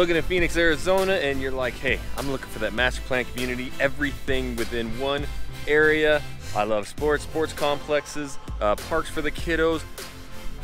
Looking at Phoenix, Arizona, and you're like, hey, I'm looking for that master plan community, everything within one area. I love sports, sports complexes, uh, parks for the kiddos.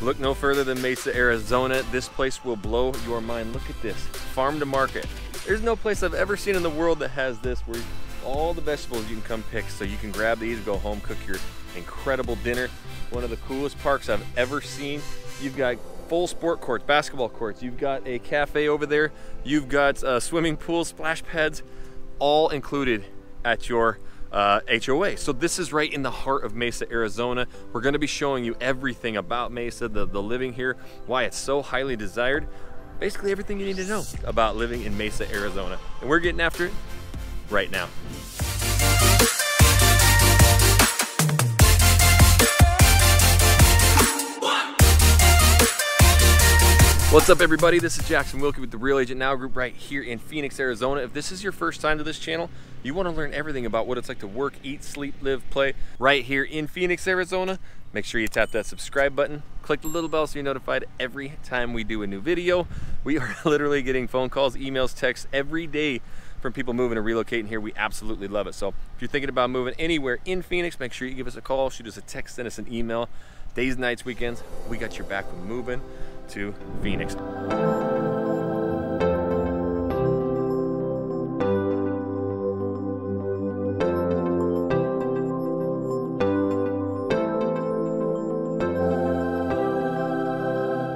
Look no further than Mesa, Arizona. This place will blow your mind. Look at this, farm to market. There's no place I've ever seen in the world that has this where all the vegetables you can come pick so you can grab these, go home, cook your incredible dinner. One of the coolest parks I've ever seen. You've got full sport courts, basketball courts. You've got a cafe over there. You've got uh, swimming pools, splash pads, all included at your uh, HOA. So this is right in the heart of Mesa, Arizona. We're gonna be showing you everything about Mesa, the, the living here, why it's so highly desired, basically everything you need to know about living in Mesa, Arizona. And we're getting after it right now. What's up everybody? This is Jackson Wilkie with the Real Agent Now Group right here in Phoenix, Arizona. If this is your first time to this channel, you want to learn everything about what it's like to work, eat, sleep, live, play right here in Phoenix, Arizona, make sure you tap that subscribe button, click the little bell so you're notified every time we do a new video. We are literally getting phone calls, emails, texts every day from people moving and relocating here. We absolutely love it. So if you're thinking about moving anywhere in Phoenix, make sure you give us a call, shoot us a text, send us an email. Days, nights, weekends, we got your back with moving to Phoenix.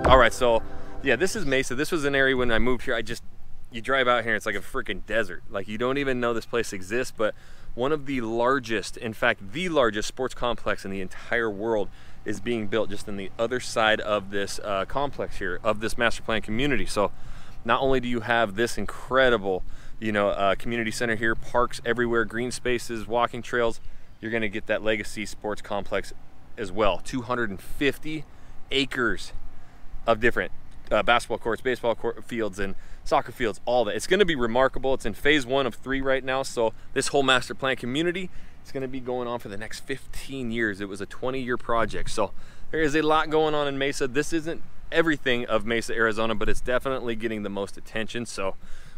All right, so yeah, this is Mesa. This was an area when I moved here, I just, you drive out here, it's like a freaking desert. Like you don't even know this place exists, but one of the largest, in fact, the largest sports complex in the entire world is being built just on the other side of this uh, complex here, of this master plan community. So not only do you have this incredible, you know, uh, community center here, parks everywhere, green spaces, walking trails, you're gonna get that legacy sports complex as well. 250 acres of different uh, basketball courts, baseball court fields, and soccer fields, all that. It's gonna be remarkable. It's in phase one of three right now. So this whole master plan community is gonna be going on for the next 15 years. It was a 20 year project. So there is a lot going on in Mesa. This isn't everything of Mesa, Arizona, but it's definitely getting the most attention. So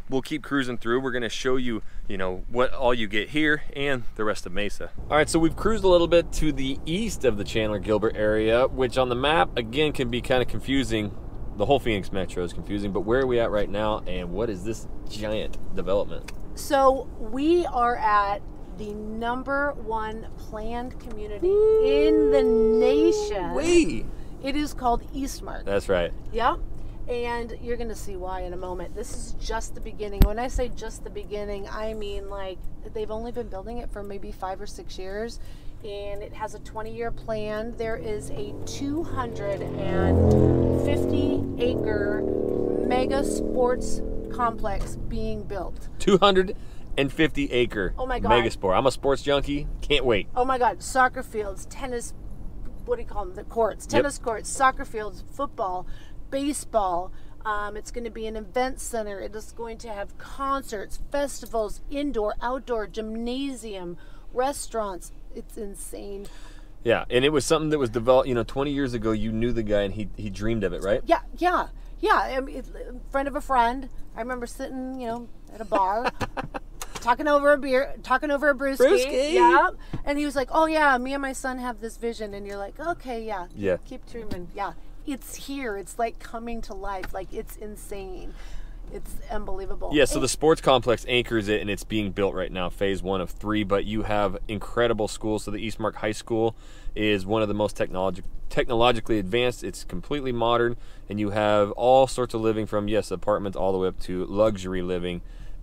we'll keep cruising through. We're gonna show you, you know, what all you get here and the rest of Mesa. All right, so we've cruised a little bit to the east of the Chandler Gilbert area, which on the map, again, can be kind of confusing. The whole Phoenix Metro is confusing, but where are we at right now and what is this giant development? So we are at the number one planned community in the nation. Wee! It is called Eastmark. That's right. Yep. And you're going to see why in a moment. This is just the beginning. When I say just the beginning, I mean like they've only been building it for maybe five or six years. And it has a 20 year plan. There is a 250 acre mega sports complex being built. 250 acre Oh my God. mega sport. I'm a sports junkie. Can't wait. Oh my God, soccer fields, tennis, what do you call them? The courts, tennis courts, soccer fields, football, baseball. Um, it's going to be an event center. It is going to have concerts, festivals, indoor, outdoor, gymnasium, restaurants. It's insane. Yeah, and it was something that was developed, you know, 20 years ago. You knew the guy and he, he dreamed of it, right? Yeah, yeah, yeah. I mean, friend of a friend. I remember sitting, you know, at a bar. Talking over a beer, talking over a brewski. Brewski. Yeah. And he was like, Oh, yeah, me and my son have this vision. And you're like, Okay, yeah. Yeah. Keep dreaming. Yeah. It's here. It's like coming to life. Like, it's insane. It's unbelievable. Yeah, so the sports complex anchors it, and it's being built right now, phase one of three. But you have incredible schools. So the Eastmark High School is one of the most technologi- technologically advanced. It's completely modern, and you have all sorts of living from yes, apartments all the way up to luxury living,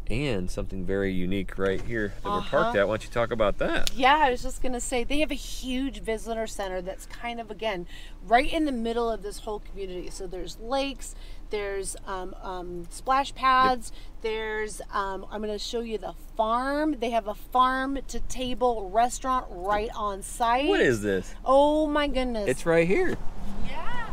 and something very unique right here that we're parked Uh-huh. at. Why don't you talk about that? Yeah, I was just gonna say they have a huge visitor center that's kind of again right in the middle of this whole community. So there's lakes, there's um, um, splash pads, there's um, I'm gonna show you the farm. They have a farm to table restaurant right on site. What is this? Oh my goodness! It's right here. yeah.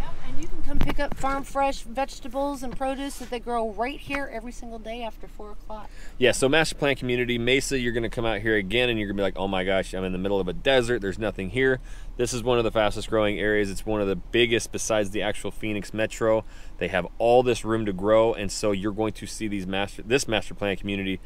Yep, and you can come pick pick up farm fresh vegetables and produce that they grow right here every single day after four o'clock. Yeah, so master plan community, Mesa, you're gonna come out here again and you're gonna be like, oh my gosh, I'm in the middle of a desert, there's nothing here. This is one of the fastest growing areas. It's one of the biggest besides the actual Phoenix Metro. They have all this room to grow, and so you're going to see these master this master plan community,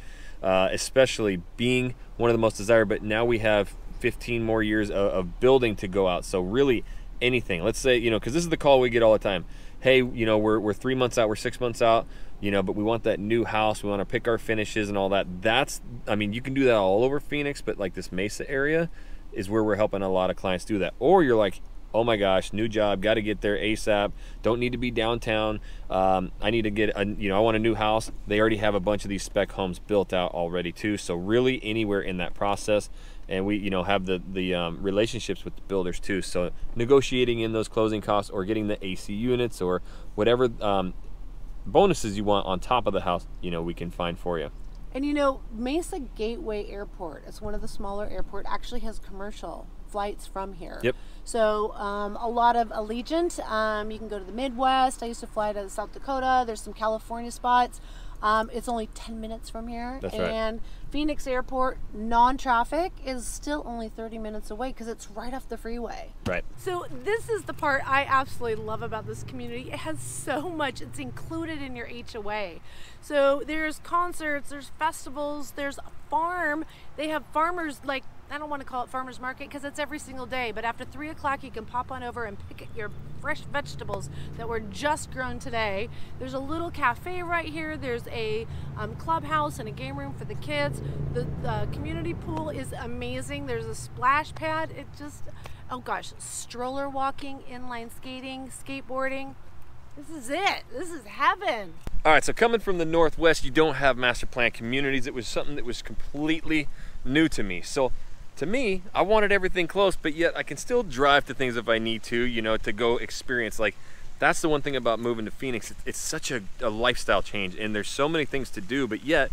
uh, especially being one of the most desired, but now we have 15 more years of, of building to go out. So really anything. Let's say, you know, because this is the call we get all the time. Hey, you know, we're, we're three months out, we're six months out, you know, but we want that new house. We want to pick our finishes and all that. That's, I mean, you can do that all over Phoenix, but like this Mesa area is where we're helping a lot of clients do that. Or you're like, oh my gosh, new job, got to get there ASAP. Don't need to be downtown. Um, I need to get, a, you know, I want a new house. They already have a bunch of these spec homes built out already too. So really anywhere in that process, and we, you know, have the the um, relationships with the builders too. So negotiating in those closing costs or getting the AC units or whatever um, bonuses you want on top of the house, you know, we can find for you. And you know, Mesa Gateway Airport, it's one of the smaller airport, actually has commercial flights from here. Yep. So um, a lot of Allegiant. Um, you can go to the Midwest. I used to fly to South Dakota. There's some California spots. Um, it's only 10 minutes from here. That's right. and Phoenix Airport, non traffic, is still only 30 minutes away because it's right off the freeway. Right. So, this is the part I absolutely love about this community. It has so much, it's included in your HOA. So, there's concerts, there's festivals, there's a farm. They have farmers like I don't want to call it farmers market because it's every single day, but after three o'clock, you can pop on over and pick your fresh vegetables that were just grown today. There's a little cafe right here. There's a um, clubhouse and a game room for the kids. The, the community pool is amazing. There's a splash pad. It just, oh gosh, stroller walking, inline skating, skateboarding. This is it. This is heaven. All right, so coming from the Northwest, you don't have master plan communities. It was something that was completely new to me. So to me, I wanted everything close, but yet I can still drive to things if I need to, you know, to go experience. Like, that's the one thing about moving to Phoenix. It's such a, a lifestyle change, and there's so many things to do, but yet,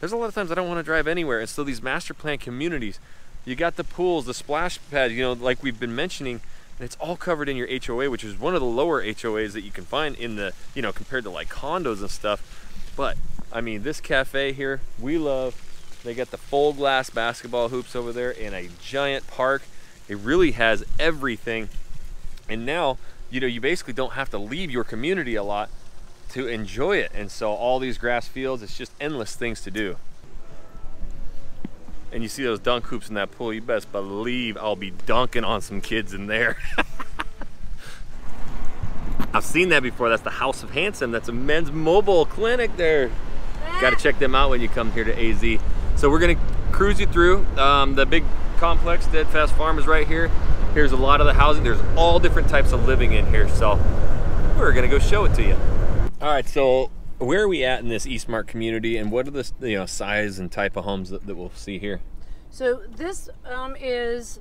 there's a lot of times I don't want to drive anywhere. And so these master plan communities, you got the pools, the splash pad, you know, like we've been mentioning, and it's all covered in your HOA, which is one of the lower HOAs that you can find in the, you know, compared to like condos and stuff. But I mean, this cafe here, we love they got the full glass basketball hoops over there in a giant park. It really has everything. And now, you know, you basically don't have to leave your community a lot to enjoy it. And so all these grass fields, it's just endless things to do. And you see those dunk hoops in that pool, you best believe I'll be dunking on some kids in there. I've seen that before. That's the House of Handsome. That's a men's mobile clinic there. Got to check them out when you come here to AZ. So we're gonna cruise you through. Um, the big complex, Steadfast Farm is right here. Here's a lot of the housing. There's all different types of living in here. So we're gonna go show it to you. All right, so where are we at in this Eastmark community and what are the you know size and type of homes that, that we'll see here? So this um, is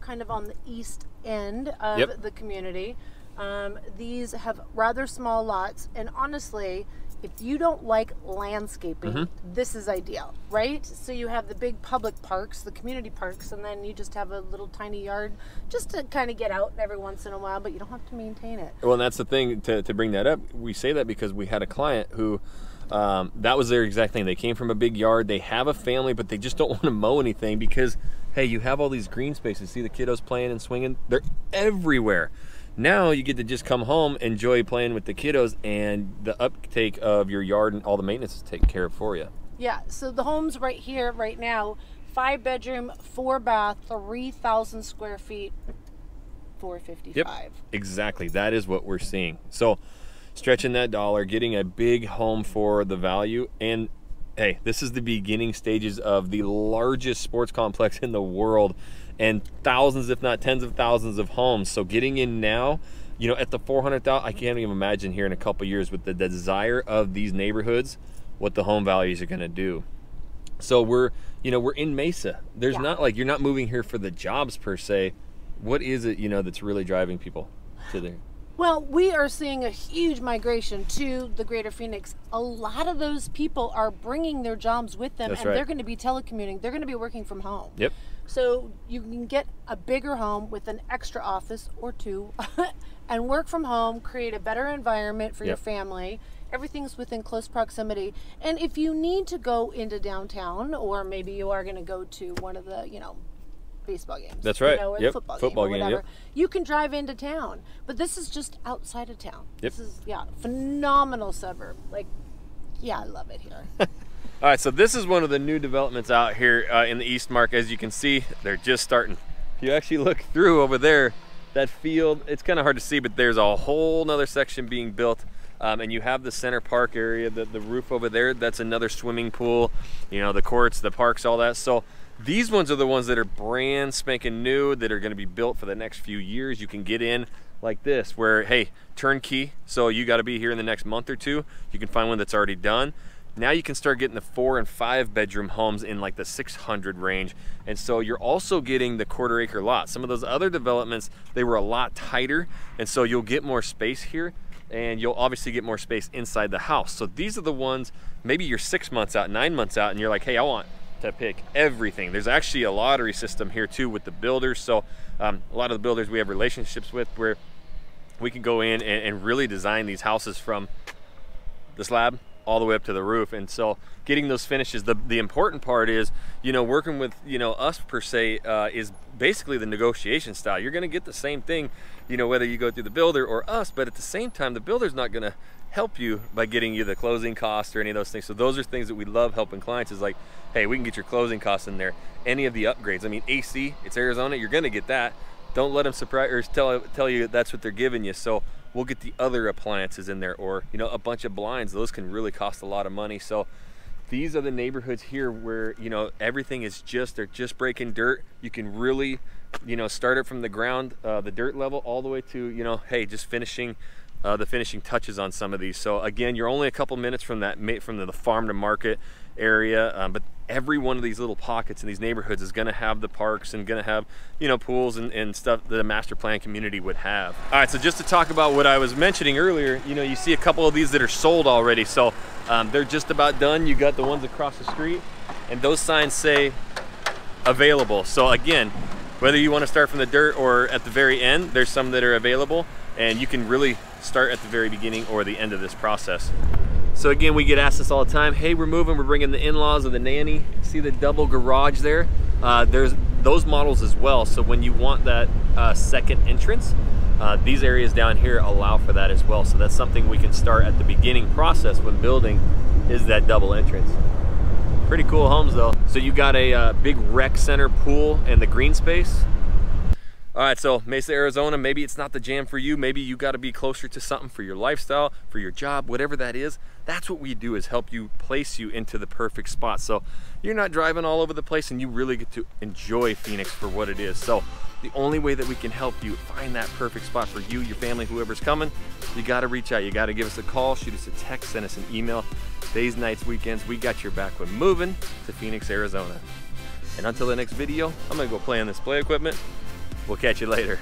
kind of on the east end of Yep. the community. Um, these have rather small lots, and honestly, if you don't like landscaping, Mm-hmm. this is ideal, right? So you have the big public parks, the community parks, and then you just have a little tiny yard just to kind of get out every once in a while, but you don't have to maintain it. Well, and that's the thing to, to bring that up. We say that because we had a client who um, that was their exact thing. They came from a big yard, they have a family, but they just don't want to mow anything because, hey, you have all these green spaces. See the kiddos playing and swinging? They're everywhere. Now you get to just come home, enjoy playing with the kiddos, and the uptake of your yard and all the maintenance is taken care of for you. Yeah, so the homes right here, right now, five bedroom, four bath, 3,000 square feet, 455. Yep. Exactly. That is what we're seeing. So, stretching that dollar, getting a big home for the value. And hey, this is the beginning stages of the largest sports complex in the world and thousands, if not tens of thousands of homes. So, getting in now, you know, at the 400,000, I can't even imagine here in a couple years with the desire of these neighborhoods what the home values are going to do. So we're, you know, we're in Mesa. There's Yeah. not like you're not moving here for the jobs per se. What is it, you know, that's really driving people to there? Well, we are seeing a huge migration to the greater Phoenix. A lot of those people are bringing their jobs with them That's and right. they're going to be telecommuting. They're going to be working from home. Yep. So you can get a bigger home with an extra office or two and work from home, create a better environment for your family. Everything's within close proximity. And if you need to go into downtown, or maybe you are going to go to one of the, you know, baseball games. That's you right. know, or the Yep. football, Football game, or game, whatever. yep. You can drive into town. But this is just outside of town. Yep. This is, yeah, phenomenal suburb. Like, yeah, I love it here. All right, so this is one of the new developments out here uh, in the Eastmark. As you can see, they're just starting. If you actually look through over there, that field, it's kind of hard to see, but there's a whole nother section being built. Um, and you have the center park area, the, the roof over there, that's another swimming pool, you know, the courts, the parks, all that. So these ones are the ones that are brand spanking new, that are gonna be built for the next few years. You can get in like this, where, hey, turnkey, so you gotta be here in the next month or two. You can find one that's already done. Now you can start getting the four and five bedroom homes in like the 600 range. And so you're also getting the quarter acre lot. Some of those other developments, they were a lot tighter. And so you'll get more space here and you'll obviously get more space inside the house. So these are the ones, maybe you're six months out, nine months out, and you're like, hey, I want to pick everything. There's actually a lottery system here too with the builders. So um, a lot of the builders we have relationships with where we can go in and, and really design these houses from the slab all the way up to the roof. And so getting those finishes the the important part is you know working with you know us per se uh, is basically the negotiation style. You're going to get the same thing you know whether you go through the builder or us but at the same time the builder's not going to help you by getting you the closing cost or any of those things. So those are things that we love helping clients is like hey we can get your closing costs in there. Any of the upgrades i mean ac it's arizona you're going to get that. Don't let them surprise or tell tell you that's what they're giving you. So we'll get the other appliances in there or you know a bunch of blinds. Those can really cost a lot of money. So these are the neighborhoods here where you know everything is just they're just breaking dirt. You can really you know start it from the ground uh, the dirt level all the way to you know hey just finishing uh, the finishing touches on some of these. So again you're only a couple minutes from that from the farm to market area um, but every one of these little pockets in these neighborhoods is going to have the parks and going to have you know pools and, and stuff that a master plan community would have. All right so just to talk about what i was mentioning earlier you know you see a couple of these that are sold already. So um, they're just about done. You got the ones across the street and those signs say available. So again whether you want to start from the dirt or at the very end there's some that are available and you can really start at the very beginning or the end of this process so again, we get asked this all the time. Hey, we're moving. We're bringing the in-laws or the nanny. See the double garage there? Uh, there's those models as well. So when you want that uh, second entrance, uh, these areas down here allow for that as well. So that's something we can start at the beginning process when building is that double entrance. Pretty cool homes though. So you got a uh, big rec center pool and the green space. All right, so Mesa, Arizona, maybe it's not the jam for you. Maybe you got to be closer to something for your lifestyle, for your job, whatever that is. That's what we do is help you place you into the perfect spot. So you're not driving all over the place and you really get to enjoy Phoenix for what it is. So the only way that we can help you find that perfect spot for you, your family, whoever's coming, you got to reach out. You got to give us a call, shoot us a text, send us an email. Days, nights, weekends, we got your back when moving to Phoenix, Arizona. And until the next video, I'm gonna go play on this play equipment. We'll catch you later.